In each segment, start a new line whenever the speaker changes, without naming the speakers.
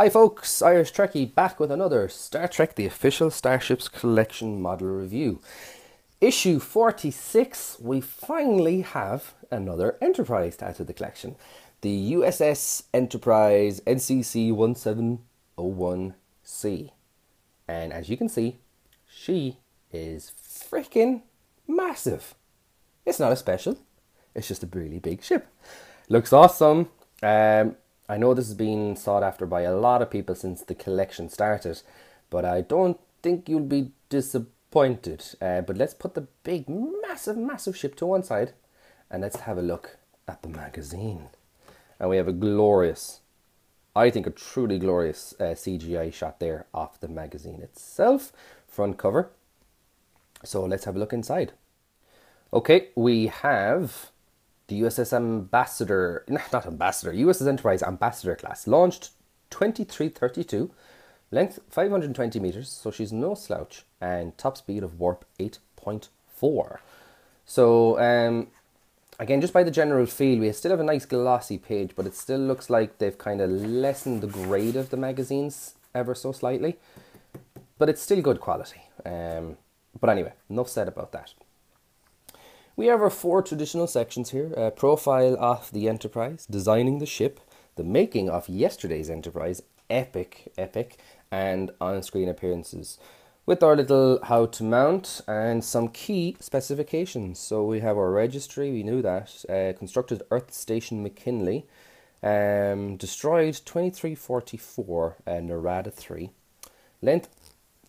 Hi folks, Irish Trekkie back with another Star Trek The Official Starships Collection Model Review. Issue 46, we finally have another Enterprise to add to the collection. The USS Enterprise NCC 1701C. And as you can see, she is freaking massive. It's not a special, it's just a really big ship. Looks awesome. Um, I know this has been sought after by a lot of people since the collection started, but I don't think you'll be disappointed. Uh, but let's put the big, massive, massive ship to one side and let's have a look at the magazine. And we have a glorious, I think a truly glorious uh, CGI shot there of the magazine itself, front cover. So let's have a look inside. Okay, we have the USS Ambassador, not Ambassador, USS Enterprise Ambassador class, launched 2332, length 520 meters, so she's no slouch, and top speed of warp 8.4. So, um, again, just by the general feel, we still have a nice glossy page, but it still looks like they've kind of lessened the grade of the magazines ever so slightly. But it's still good quality. Um, but anyway, enough said about that. We have our four traditional sections here uh, profile of the Enterprise, designing the ship, the making of yesterday's Enterprise, epic, epic, and on screen appearances. With our little how to mount and some key specifications. So we have our registry, we knew that. Uh, constructed Earth Station McKinley. Um, destroyed 2344 uh, Narendra 3. Length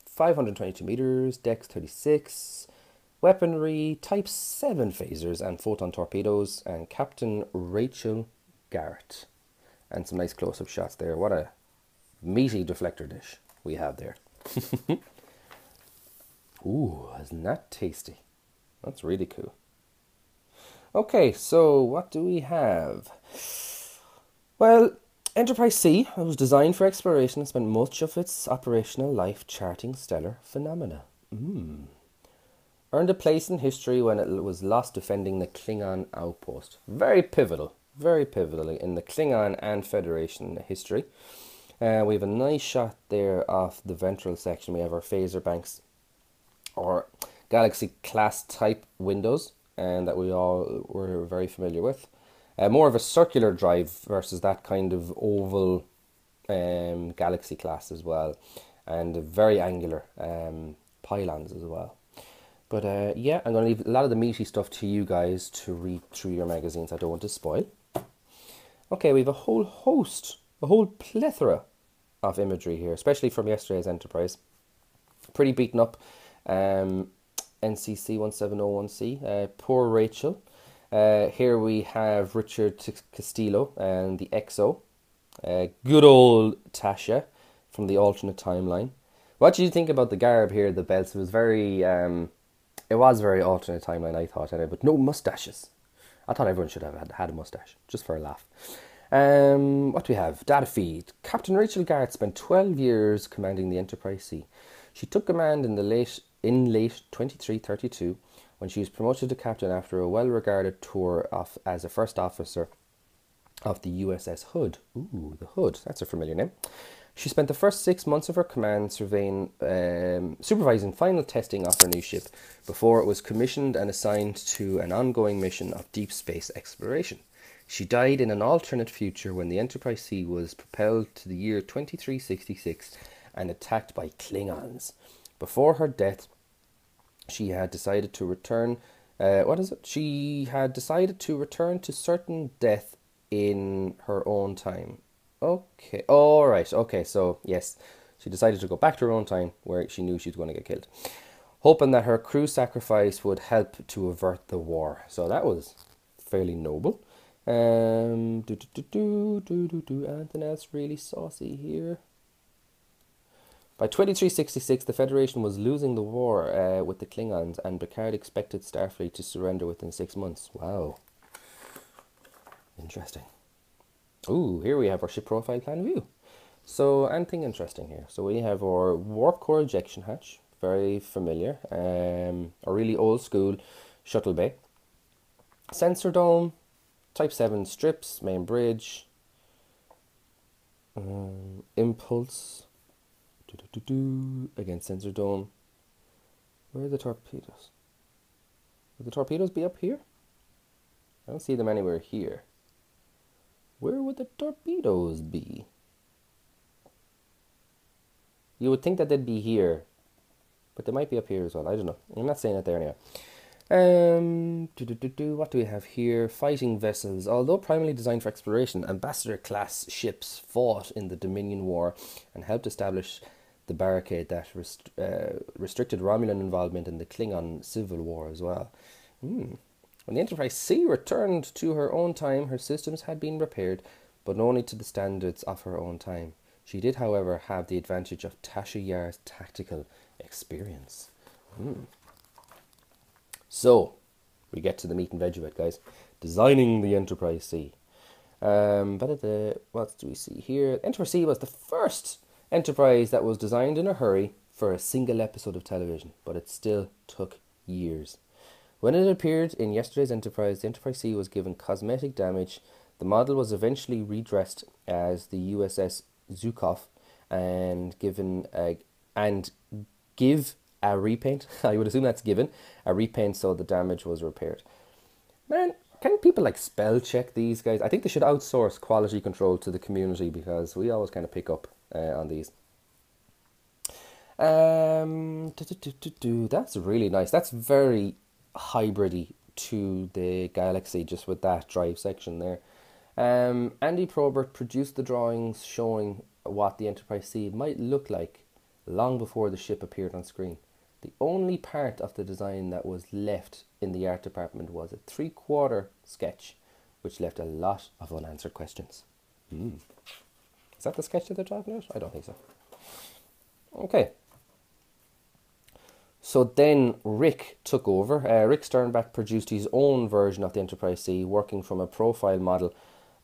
522 meters, dex 36. Weaponry, Type 7 phasers and photon torpedoes, and Captain Rachel Garrett. And some nice close up shots there. What a meaty deflector dish we have there. Ooh, isn't that tasty? That's really cool. Okay, so what do we have? Well, Enterprise C was designed for exploration and spent much of its operational life charting stellar phenomena. Mm earned a place in history when it was lost defending the Klingon outpost. Very pivotal, very pivotal in the Klingon and Federation history. Uh, we have a nice shot there of the ventral section. We have our phaser banks or Galaxy class type windows and that we all were very familiar with. Uh, more of a circular drive versus that kind of oval um, Galaxy class as well, and very angular um, pylons as well. But uh, yeah, I'm going to leave a lot of the meaty stuff to you guys to read through your magazines. I don't want to spoil. Okay, we have a whole host, a whole plethora of imagery here, especially from yesterday's Enterprise. Pretty beaten up. Um, NCC 1701C. Uh, poor Rachel. Uh, here we have Richard Castillo and the EXO. Uh, good old Tasha from the alternate timeline. What do you think about the garb here, the belts? It was very um, it was very alternate timeline, I thought, anyway, but no mustaches. I thought everyone should have had, a mustache, just for a laugh. Um, what do we have? Data feed. Captain Rachel Garrett spent 12 years commanding the Enterprise C. She took command in the late in late 2332 when she was promoted to captain after a well-regarded tour of as a first officer of the USS Hood. Ooh, the Hood. That's a familiar name. She spent the first six months of her command surveying, um, supervising final testing of her new ship before it was commissioned and assigned to an ongoing mission of deep space exploration. She died in an alternate future when the Enterprise C was propelled to the year 2366 and attacked by Klingons. Before her death, she had decided to return. Uh, what is it? She had decided to return to certain death in her own time. Okay. All right. Okay. So yes, she decided to go back to her own time, where she knew she was going to get killed, hoping that her crew sacrifice would help to avert the war. So that was fairly noble. Um, do do do do do do do. Anything else really saucy here? By 2366, the Federation was losing the war uh, with the Klingons, and Picard expected Starfleet to surrender within six months. Wow. Interesting. Ooh, here we have our ship profile plan view. So anything interesting here. So we have our warp core ejection hatch, very familiar. Um, a really old school shuttle bay. Sensor dome, type 7 strips, main bridge. Um, Impulse. Do, do, do, do, against Sensor Dome. Where are the torpedoes? Would the torpedoes be up here? I don't see them anywhere here. Where would the torpedoes be? You would think that they'd be here, but they might be up here as well. I don't know. I'm not saying it there anyway. Um, what do we have here? Fighting vessels. Although primarily designed for exploration, ambassador class ships fought in the Dominion War and helped establish the barricade that rest, uh, restricted Romulan involvement in the Klingon civil war as well. Hmm. When the Enterprise C returned to her own time, her systems had been repaired, but only to the standards of her own time. She did, however, have the advantage of Tasha Yar's tactical experience. Hmm. So, we get to the meat and veg of it, guys. Designing the Enterprise C. Um, but the, what do we see here? Enterprise C was the first Enterprise that was designed in a hurry for a single episode of television, but it still took years. When it appeared in yesterday's Enterprise, the Enterprise C was given cosmetic damage. The model was eventually redressed as the USS Zhukov and given a, and give a repaint. I would assume that's given a repaint so the damage was repaired. Man, can people like spell check these guys? I think they should outsource quality control to the community because we always kind of pick up uh, on these. Um, that's really nice. That's very hybridy to the Galaxy, just with that drive section there. Um, Andy Probert produced the drawings showing what the Enterprise C might look like long before the ship appeared on screen. The only part of the design that was left in the art department was a three quarter sketch, which left a lot of unanswered questions. Mm. Is that the sketch that they're talking about? I don't think so. Okay, so then Rick took over. Uh, Rick Sternbach produced his own version of the Enterprise C, working from a profile model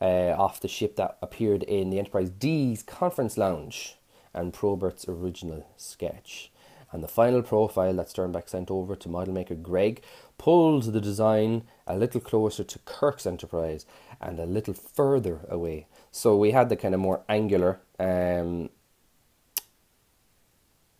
uh, off the ship that appeared in the Enterprise D's conference lounge and Probert's original sketch. And the final profile that Sternbach sent over to model maker Greg pulled the design a little closer to Kirk's Enterprise and a little further away. So we had the kind of more angular um,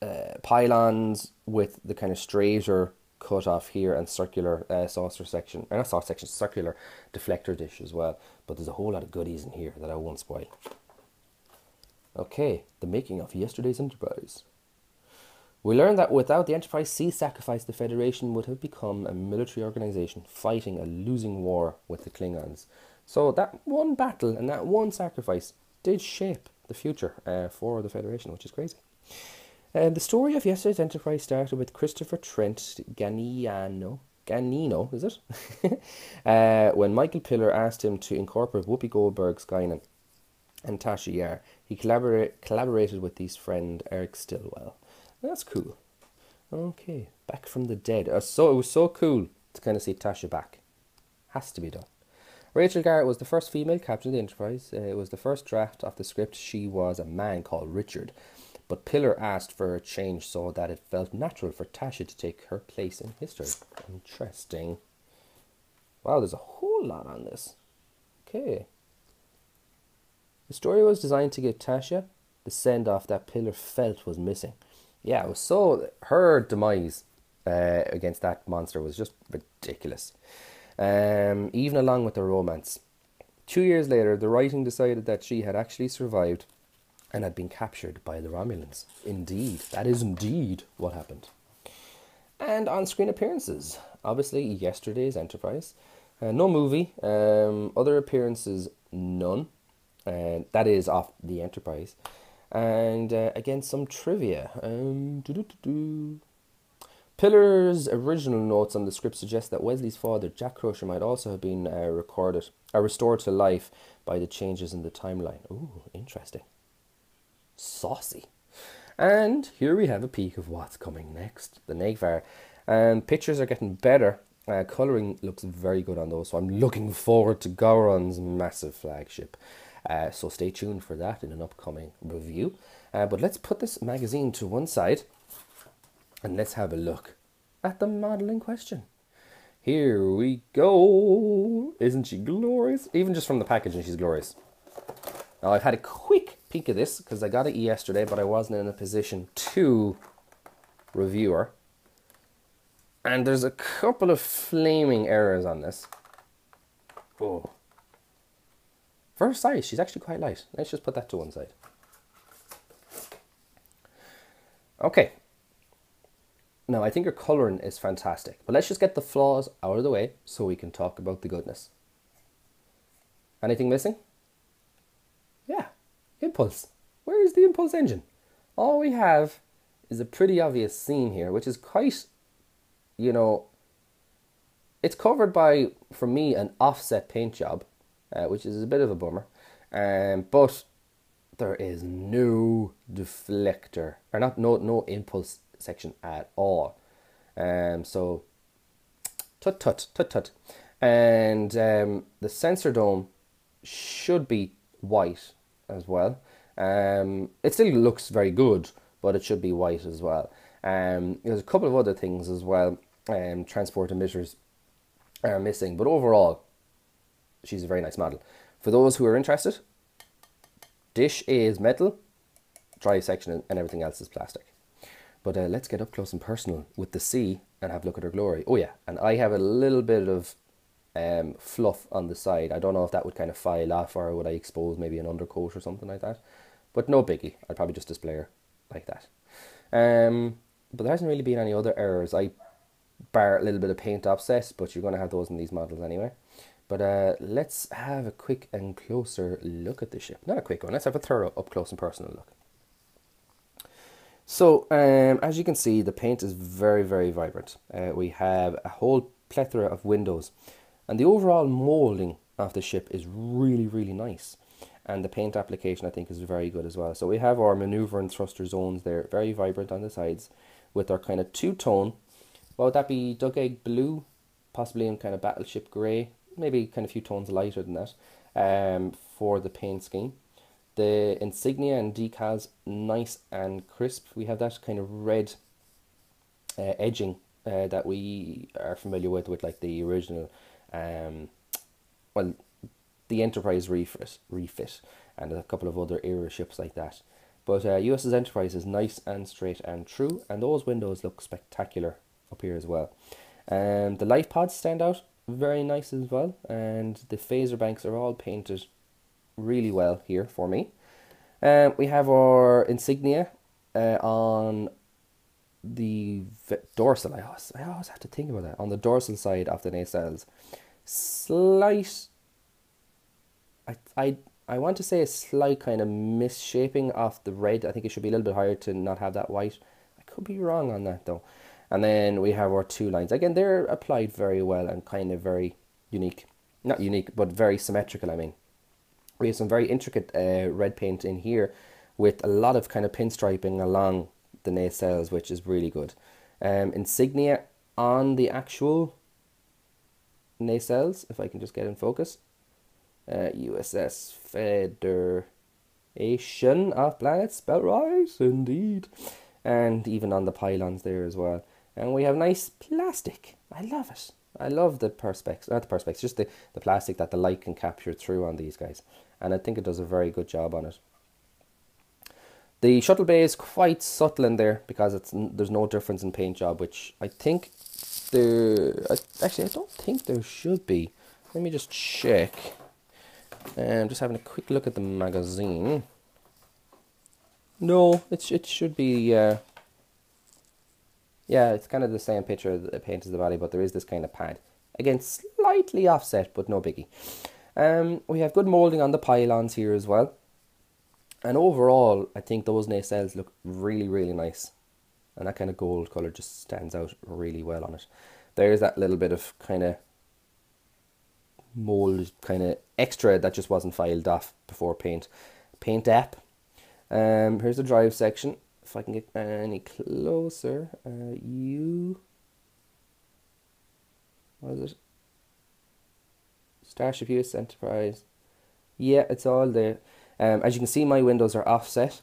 uh, pylons with the kind of straighter cut off here and circular uh, saucer section, or not saucer section, circular deflector dish as well. But there's a whole lot of goodies in here that I won't spoil. Okay, the making of yesterday's Enterprise. We learned that without the Enterprise C sacrifice, the Federation would have become a military organization fighting a losing war with the Klingons. So that one battle and that one sacrifice did shape the future uh, for the Federation, which is crazy. Uh, the story of yesterday's Enterprise started with Christopher Trent Ganiano. Ganino, is it? uh, when Michael Piller asked him to incorporate Whoopi Goldberg's Guinan and Tasha Yar, he collaborate, collaborated with his friend Eric Stillwell. That's cool. Okay, back from the dead. Uh, so it was so cool to kind of see Tasha back. Has to be done. Rachel Garrett was the first female captain of the Enterprise. Uh, it was the first draft of the script. She was a man called Richard, but Piller asked for a change so that it felt natural for Tasha to take her place in history. Interesting. Wow, there's a whole lot on this. Okay. The story was designed to give Tasha the send off that Piller felt was missing. Yeah, it was so. Her demise uh, against that monster was just ridiculous. Um, even along with the romance. Two years later, the writing decided that she had actually survived and had been captured by the Romulans. Indeed, that is indeed what happened. And on screen appearances, obviously, yesterday's Enterprise. Uh, no movie. Um, other appearances, none. And that is off the Enterprise. And uh, again, some trivia. Um, Piller's original notes on the script suggest that Wesley's father, Jack Crusher, might also have been uh, recorded, uh, restored to life by the changes in the timeline. Ooh, interesting saucy. And here we have a peek of what's coming next, the Negh'Var. And pictures are getting better. Uh, colouring looks very good on those, so I'm looking forward to Gowron's massive flagship. Uh, so stay tuned for that in an upcoming review. Uh, but let's put this magazine to one side and let's have a look at the model in question. Here we go. Isn't she glorious? Even just from the packaging, she's glorious. Now, I've had a quick peek of this because I got it yesterday, but I wasn't in a position to review her. And there's a couple of flaming errors on this. Oh. For her size, she's actually quite light. Let's just put that to one side. Okay. Now, I think her colouring is fantastic. But let's just get the flaws out of the way so we can talk about the goodness. Anything missing? Impulse. Where is the impulse engine? All we have is a pretty obvious seam here, which is quite, you know, it's covered by, for me, an offset paint job, uh, which is a bit of a bummer. Um, but there is no deflector, or not no no impulse section at all. Um, so tut tut tut tut, and um, the sensor dome should be white as well. Um, it still looks very good, but it should be white as well. Um, there's a couple of other things as well. Um, transport emitters are missing, but overall, she's a very nice model. For those who are interested, dish is metal, drive section and everything else is plastic. But uh, let's get up close and personal with the C and have a look at her glory. Oh yeah, and I have a little bit of um, fluff on the side. I don't know if that would kind of file off or would I expose maybe an undercoat or something like that. But no biggie. I'd probably just display her like that. Um, but there hasn't really been any other errors. I bar a little bit of paint offset, but you're going to have those in these models anyway. But uh, let's have a quick and closer look at the ship. Not a quick one, let's have a thorough up close and personal look. So, um, as you can see, the paint is very, very vibrant. Uh, we have a whole plethora of windows and the overall moulding of the ship is really, really nice. And the paint application, I think, is very good as well. So we have our maneuver and thruster zones there, very vibrant on the sides, with our kind of two-tone. What would that be? Dug egg blue, possibly in kind of battleship grey, maybe kind of a few tones lighter than that, um, for the paint scheme. The insignia and decals, nice and crisp. We have that kind of red uh, edging uh, that we are familiar with, with like the original um, well, the Enterprise refit, refit, and a couple of other era ships like that. But uh, USS Enterprise is nice and straight and true, and those windows look spectacular up here as well. Um, the life pods stand out very nice as well, and the phaser banks are all painted really well here for me. Um, we have our insignia uh, on the dorsal. I always, I always have to think about that on the dorsal side of the nacelles slight I I I want to say a slight kind of misshaping of the red. I think it should be a little bit higher to not have that white. I could be wrong on that though. And then we have our two lines. Again, they're applied very well and kind of very unique. Not unique, but very symmetrical, I mean. We have some very intricate uh, red paint in here with a lot of kind of pinstriping along the nacelles, which is really good. Um, insignia on the actual nacelles, if I can just get in focus. Uh, USS Federation of Planets, spelled right, indeed. And even on the pylons there as well. And we have nice plastic. I love it. I love the perspex, not the perspex, just the, the plastic that the light can capture through on these guys. And I think it does a very good job on it. The shuttle bay is quite subtle in there because it's there's no difference in paint job, which I think there actually I don't think there should be. Let me just check. I'm um, just having a quick look at the magazine. No, it's it should be. Uh, yeah, it's kind of the same picture that paint as the body, but there is this kind of pad. Again, slightly offset, but no biggie. Um, we have good moulding on the pylons here as well. And overall, I think those nacelles look really, really nice and that kind of gold color just stands out really well on it. There's that little bit of kind of mold kind of extra that just wasn't filed off before paint. Paint app. Um, here's the drive section. If I can get any closer, uh, you. What is it? Starship US Enterprise. Yeah, it's all there. Um, as you can see, my windows are offset.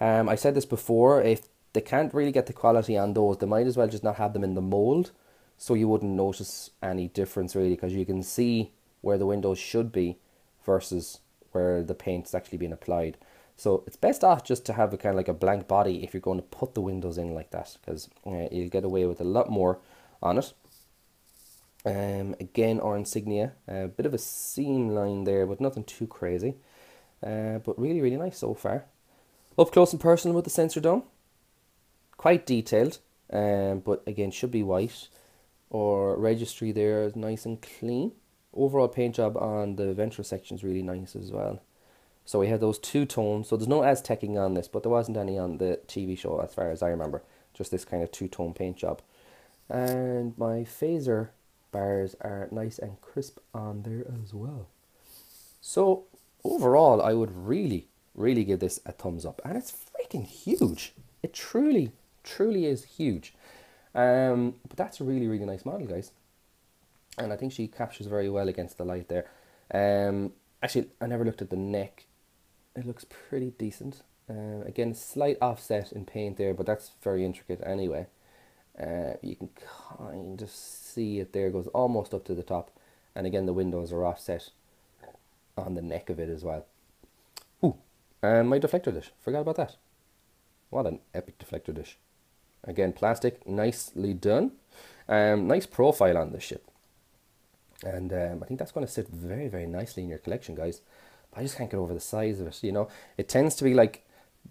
Um, I said this before. If they can't really get the quality on those. They might as well just not have them in the mold so you wouldn't notice any difference really because you can see where the windows should be versus where the paint's actually being applied. So it's best off just to have a kind of like a blank body if you're going to put the windows in like that because uh, you'll get away with a lot more on it. Um, again, our insignia, a bit of a seam line there, but nothing too crazy. Uh, but really, really nice so far. Up close and personal with the sensor dome. Quite detailed, um, but again, should be white. Or registry there nice and clean. Overall paint job on the ventral section is really nice as well. So we have those two tones. So there's no Aztecing on this, but there wasn't any on the TV show as far as I remember. Just this kind of two-tone paint job. And my phaser bars are nice and crisp on there as well. So overall, I would really, really give this a thumbs up. And it's freaking huge. It truly, truly is huge. Um, but that's a really, really nice model, guys. And I think she captures very well against the light there. Um, actually, I never looked at the neck. It looks pretty decent. Uh, again, slight offset in paint there, but that's very intricate anyway. Uh, you can kind of see it there, goes almost up to the top. And again, the windows are offset on the neck of it as well. Ooh, and my deflector dish, forgot about that. What an epic deflector dish. Again, plastic, nicely done. Um, nice profile on this ship. And um, I think that's going to sit very, very nicely in your collection, guys. But I just can't get over the size of it, you know. It tends to be like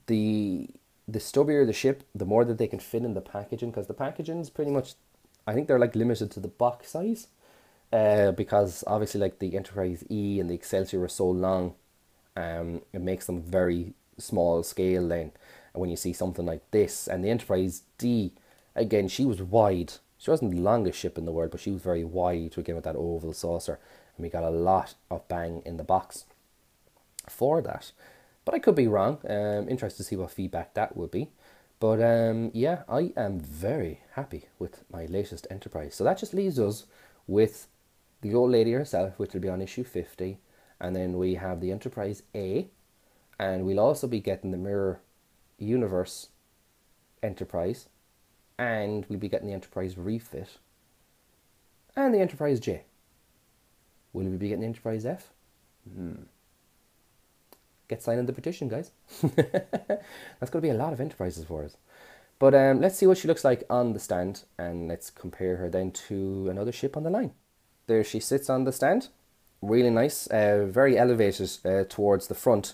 the the stubbier the ship, the more that they can fit in the packaging, because the packaging is pretty much, I think they're like limited to the box size. Uh, because obviously like the Enterprise E and the Excelsior are so long, um, it makes them very small scale then. When you see something like this, and the Enterprise D, again, she was wide. She wasn't the longest ship in the world, but she was very wide, to again with that oval saucer. And we got a lot of bang in the box for that. But I could be wrong. Um, interested to see what feedback that would be. But um, yeah, I am very happy with my latest Enterprise. So that just leaves us with the old lady herself, which will be on issue 50. And then we have the Enterprise A. And we'll also be getting the Mirror Universe Enterprise, and we'll be getting the Enterprise refit, and the Enterprise J. Will we be getting the Enterprise F? Hmm. Get signing the petition, guys. That's going to be a lot of enterprises for us. But um, let's see what she looks like on the stand, and let's compare her then to another ship on the line. There she sits on the stand. Really nice, uh, very elevated uh, towards the front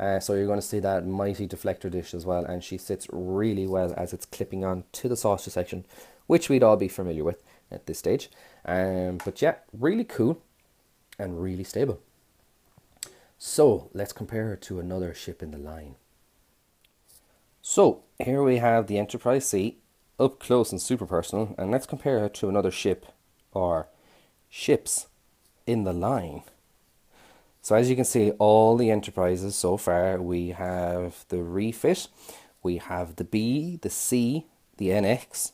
uh, so you're going to see that mighty deflector dish as well, and she sits really well as it's clipping on to the saucer section, which we'd all be familiar with at this stage. Um, but yeah, really cool and really stable. So let's compare her to another ship in the line. So here we have the Enterprise C, up close and super personal, and let's compare her to another ship or ships in the line. So as you can see, all the enterprises so far, we have the refit, we have the B, the C, the NX,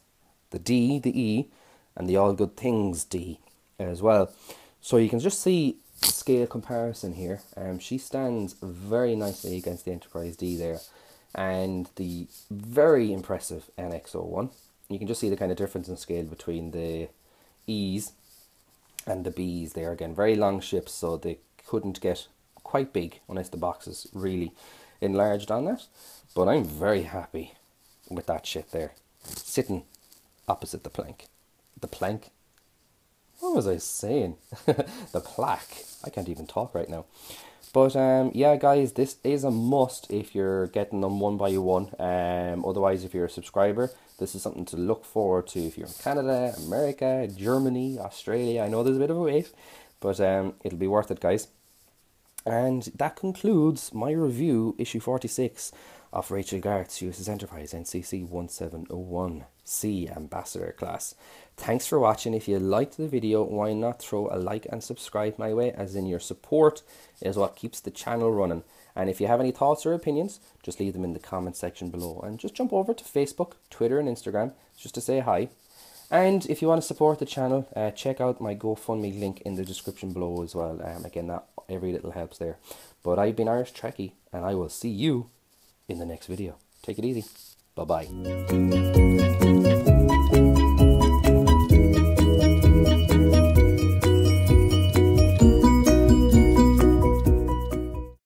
the D, the E, and the All Good Things D as well. So you can just see scale comparison here. Um, she stands very nicely against the Enterprise D there, and the very impressive NX01. You can just see the kind of difference in scale between the E's and the B's there again. Very long ships, so they couldn't get quite big unless the box is really enlarged on that. But I'm very happy with that shit there. Sitting opposite the plank. The plank? What was I saying? the plaque. I can't even talk right now. But um, yeah, guys, this is a must if you're getting them one by one. Um, otherwise, if you're a subscriber, this is something to look forward to if you're in Canada, America, Germany, Australia. I know there's a bit of a wait, but um, it'll be worth it, guys. And that concludes my review, issue 46 of Rachel Garrett's USS Enterprise NCC 1701C Ambassador class. Thanks for watching. If you liked the video, why not throw a like and subscribe my way, as in your support is what keeps the channel running. And if you have any thoughts or opinions, just leave them in the comment section below. And just jump over to Facebook, Twitter, and Instagram just to say hi. And if you want to support the channel, uh, check out my GoFundMe link in the description below as well. Um, again, that every little helps there. But I've been Irish Trekkie, and I will see you in the next video. Take it easy. Bye bye.